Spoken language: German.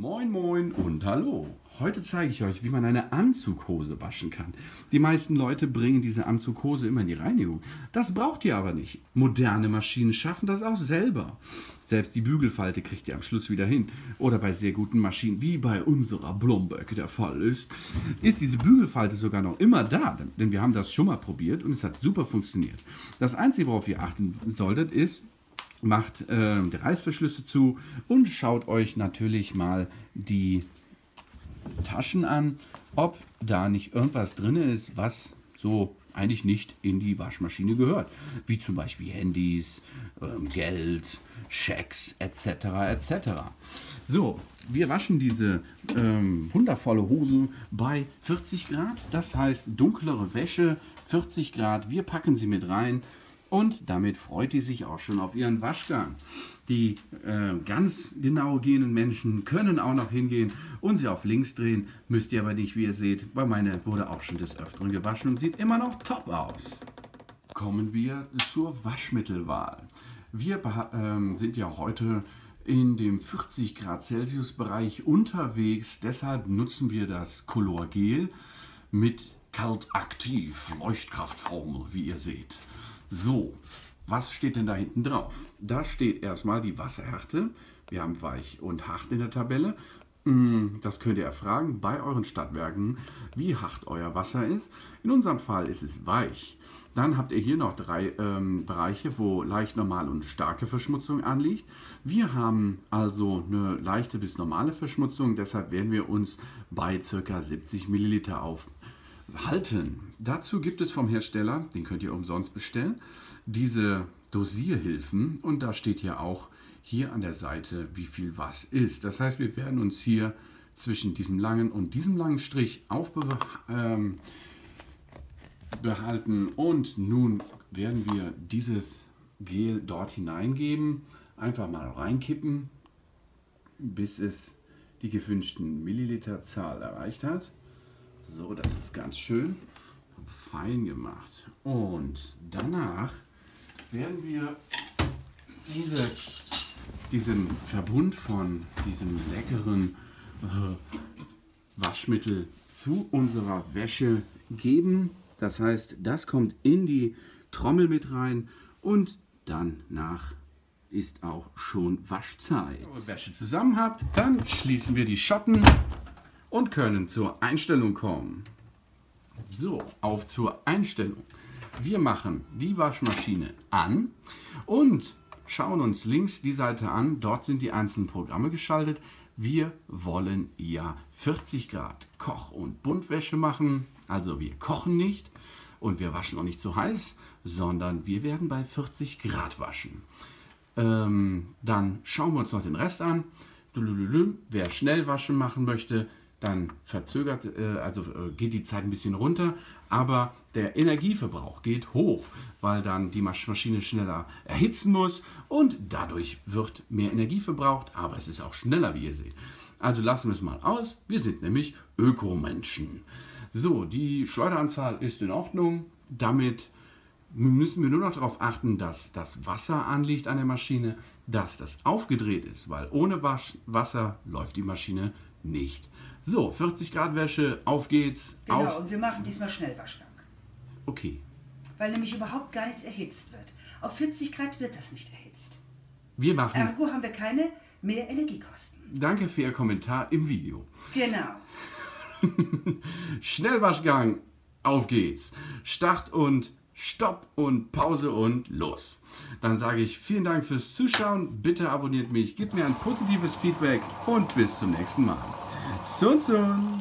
Moin Moin und Hallo. Heute zeige ich euch, wie man eine Anzughose waschen kann. Die meisten Leute bringen diese Anzughose immer in die Reinigung. Das braucht ihr aber nicht. Moderne Maschinen schaffen das auch selber. Selbst die Bügelfalte kriegt ihr am Schluss wieder hin. Oder bei sehr guten Maschinen, wie bei unserer Blomberg der Fall ist, ist diese Bügelfalte sogar noch immer da. Denn wir haben das schon mal probiert und es hat super funktioniert. Das Einzige, worauf ihr achten solltet, ist, macht äh, die Reißverschlüsse zu und schaut euch natürlich mal die Taschen an, ob da nicht irgendwas drin ist, was so eigentlich nicht in die Waschmaschine gehört. Wie zum Beispiel Handys, ähm, Geld, Schecks etc. etc. So, wir waschen diese ähm, wundervolle Hose bei 40 Grad. Das heißt dunklere Wäsche, 40 Grad. Wir packen sie mit rein und damit freut die sich auch schon auf ihren Waschgang. Die äh, ganz genau gehenden Menschen können auch noch hingehen und sie auf links drehen. Müsst ihr aber nicht, wie ihr seht, weil meine wurde auch schon des Öfteren gewaschen und sieht immer noch top aus. Kommen wir zur Waschmittelwahl. Wir ähm, sind ja heute in dem 40 Grad Celsius Bereich unterwegs. Deshalb nutzen wir das Color Gel mit Kaltaktiv Leuchtkraftformel, wie ihr seht. So, was steht denn da hinten drauf? Da steht erstmal die Wasserhärte. Wir haben weich und hart in der Tabelle. Mm, das könnt ihr erfragen bei euren Stadtwerken, wie hart euer Wasser ist. In unserem Fall ist es weich. Dann habt ihr hier noch drei ähm, Bereiche, wo leicht, normal und starke Verschmutzung anliegt. Wir haben also eine leichte bis normale Verschmutzung, deshalb werden wir uns bei ca. 70 Milliliter auf halten. Dazu gibt es vom Hersteller, den könnt ihr umsonst bestellen, diese Dosierhilfen und da steht ja auch hier an der Seite, wie viel was ist. Das heißt, wir werden uns hier zwischen diesem langen und diesem langen Strich aufbehalten ähm, und nun werden wir dieses Gel dort hineingeben, einfach mal reinkippen, bis es die gewünschten Milliliterzahl erreicht hat. So, das ist ganz schön fein gemacht. Und danach werden wir diese, diesen Verbund von diesem leckeren äh, Waschmittel zu unserer Wäsche geben. Das heißt, das kommt in die Trommel mit rein und danach ist auch schon Waschzeit. Wenn ihr Wäsche zusammen habt, dann schließen wir die Schotten und können zur Einstellung kommen. So, auf zur Einstellung. Wir machen die Waschmaschine an und schauen uns links die Seite an. Dort sind die einzelnen Programme geschaltet. Wir wollen ja 40 Grad Koch- und Buntwäsche machen. Also wir kochen nicht und wir waschen auch nicht zu heiß, sondern wir werden bei 40 Grad waschen. Ähm, dann schauen wir uns noch den Rest an. Wer schnell waschen machen möchte, dann verzögert, äh, also äh, geht die Zeit ein bisschen runter, aber der Energieverbrauch geht hoch, weil dann die Maschine schneller erhitzen muss und dadurch wird mehr Energie verbraucht, aber es ist auch schneller, wie ihr seht. Also lassen wir es mal aus, wir sind nämlich Ökomenschen. So, die Schleuderanzahl ist in Ordnung, damit müssen wir nur noch darauf achten, dass das Wasser anliegt an der Maschine, dass das aufgedreht ist, weil ohne Wasser läuft die Maschine nicht. So, 40 Grad Wäsche, auf geht's. Genau, auf. und wir machen diesmal Schnellwaschgang. Okay. Weil nämlich überhaupt gar nichts erhitzt wird. Auf 40 Grad wird das nicht erhitzt. Wir machen. Ergo haben wir keine mehr Energiekosten. Danke für Ihr Kommentar im Video. Genau. Schnellwaschgang, auf geht's. Start und Stopp und Pause und los. Dann sage ich vielen Dank fürs Zuschauen. Bitte abonniert mich, gebt mir ein positives Feedback und bis zum nächsten Mal. Sun Sun.